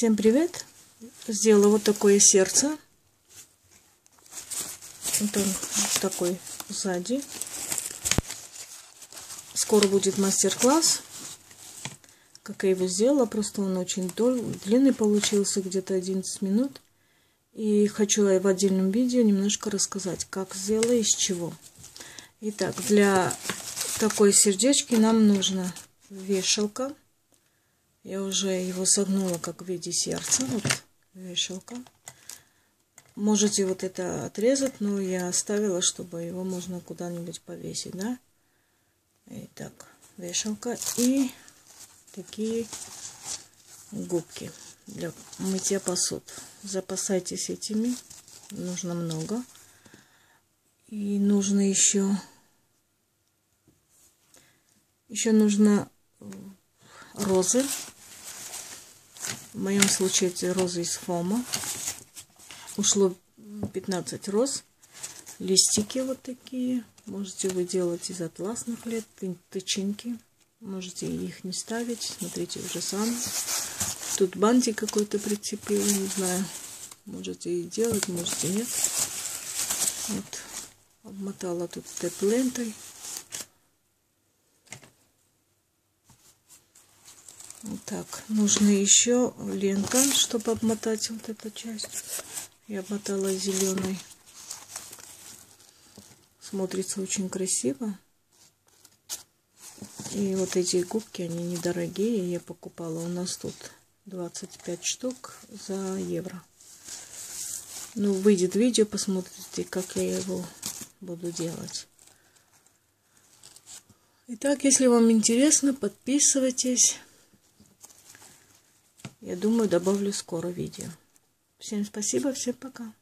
Всем привет! Сделала вот такое сердце. Вот он такой сзади. Скоро будет мастер-класс. Как я его сделала, просто он очень длинный получился, где-то 11 минут. И хочу в отдельном видео немножко рассказать, как сделала и из чего. Итак, для такой сердечки нам нужно вешалка я уже его согнула как в виде сердца. Вот вешалка. Можете вот это отрезать, но я оставила, чтобы его можно куда-нибудь повесить, да? Итак, вешалка и такие губки для мытья посуд. Запасайтесь этими, нужно много. И нужно еще, еще нужно розы. В моем случае эти розы из фома. Ушло 15 роз. Листики вот такие. Можете вы делать из атласных лет, тычинки. Можете их не ставить. Смотрите уже сами. Тут бантик какой-то прицепил, не знаю. Можете и делать, можете нет. Вот. Обмотала тут теп-лентой. Так, нужно еще лента, чтобы обмотать вот эту часть. Я обмотала зеленой. Смотрится очень красиво. И вот эти губки, они недорогие. Я покупала у нас тут 25 штук за евро. Ну, выйдет видео, посмотрите, как я его буду делать. Итак, если вам интересно, подписывайтесь. Я думаю, добавлю скоро видео. Всем спасибо, всем пока.